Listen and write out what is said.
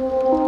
我